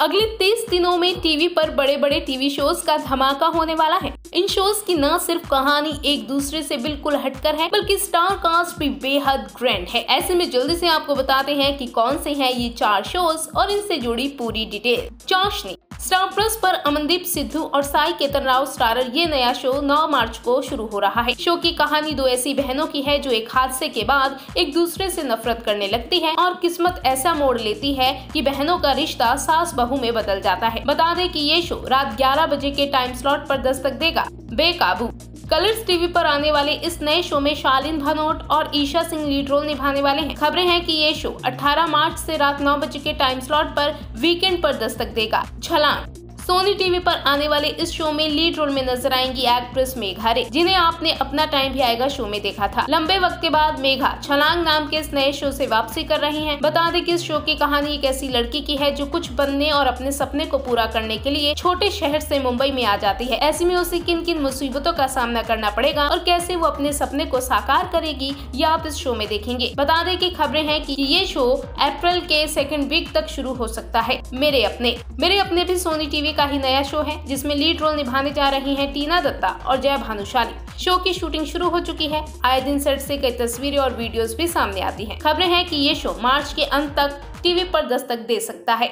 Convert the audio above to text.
अगले 30 दिनों में टीवी पर बड़े बड़े टीवी शोज़ का धमाका होने वाला है। इन शोज़ की न सिर्फ़ कहानी एक दूसरे से बिल्कुल हटकर है, बल्कि स्टार कास्ट भी बेहद ग्रैंड है। ऐसे में जल्दी से आपको बताते हैं कि कौन से हैं ये चार शोज़ और इनसे जुड़ी पूरी डिटेल। चाशनी स्टार प्लस पर अमनदीप सिद्धू और साई केतन राव स्टारर ये नया शो 9 मार्च को शुरू हो रहा है। शो की कहानी दो ऐसी बहनों की है जो एक हादसे के बाद एक दूसरे से नफरत करने लगती है और किस्मत ऐसा मोड़ लेती है कि बहनों का रिश्ता सास बहू में बदल जाता है। बता दें कि ये शो रात 11 बजे के टाइम स्लॉट आरोप दस्तक देगा। बेकाबू। कलर्स टीवी पर आने वाले इस नए शो में शालीन भनोट और ईशा सिंह लीड रोल निभाने वाले हैं। खबरें हैं कि ये शो 18 मार्च से रात 9 बजे के टाइम स्लॉट पर वीकेंड पर दस्तक देगा। छलांग सोनी टीवी पर आने वाले इस शो में लीड रोल में नज़र आएँगी एक्ट्रेस मेघा रे, जिन्हें आपने अपना टाइम भी आएगा शो में देखा था। लंबे वक्त के बाद मेघा छलांग नाम के इस नए शो से वापसी कर रही हैं। बता दें कि इस शो की कहानी एक ऐसी लड़की की है जो कुछ बनने और अपने सपने को पूरा करने के लिए छोटे शहर से मुंबई में आ जाती है। ऐसे में उसे किन किन मुसीबतों का सामना करना पड़ेगा और कैसे वो अपने सपने को साकार करेगी, ये आप इस शो में देखेंगे। बता दें की खबरें हैं की ये शो अप्रैल के सेकेंड वीक तक शुरू हो सकता है। मेरे अपने मेरे अपने भी सोनी टीवी का ही नया शो है, जिसमें लीड रोल निभाने जा रही हैं टीना दत्ता और जय भानुशाली। शो की शूटिंग शुरू हो चुकी है। आए दिन सेट से कई तस्वीरें और वीडियोस भी सामने आती हैं। खबरें हैं कि ये शो मार्च के अंत तक टीवी पर दस्तक दे सकता है।